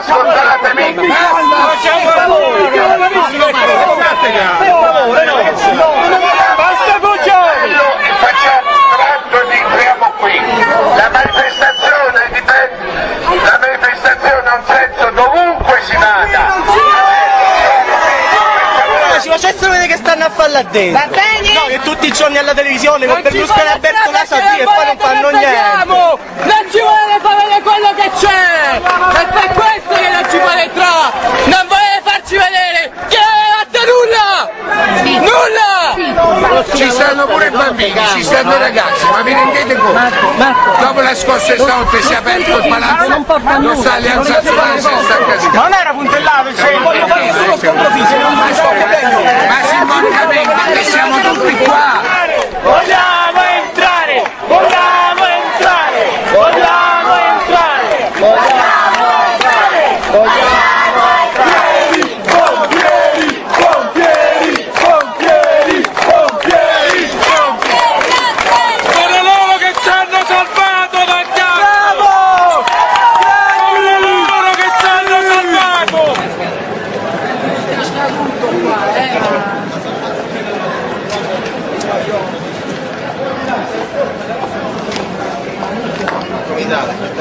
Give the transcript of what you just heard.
ascoltatemi! Basta! Basta gocciare! Tanto entriamo qui! La manifestazione dipende! La manifestazione ha un senso dovunque si vada! ci facessero vedere che stanno a fare là dentro. Va bene? No, che tutti i giorni alla televisione con Berlusconi e Alberto Casassi e poi non fanno niente. bambini, ci stanno ragazzi, ma vi rendete conto? Marco, Marco. Dopo la scorsa estate si è aperto il palazzo, lo sta Alleanza Franca, sta qua, eh, ma... Comitate.